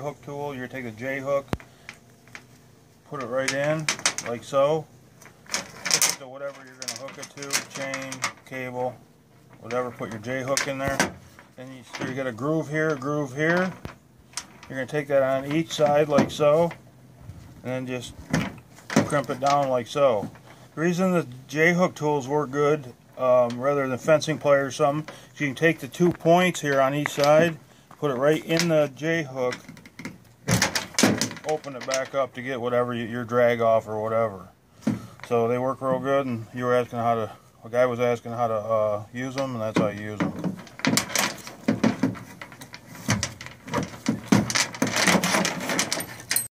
hook tool. You're gonna take the J hook, put it right in, like so. Hook to whatever you're gonna hook it to, chain, cable, whatever. Put your J hook in there. Then you, so you got a groove here, a groove here. You're gonna take that on each side like so, and then just crimp it down like so. The reason the J hook tools work good um, rather than fencing pliers or something, is you can take the two points here on each side, put it right in the J hook, open it back up to get whatever you, your drag off or whatever. So they work real good, and you were asking how to, a guy was asking how to uh, use them, and that's how you use them.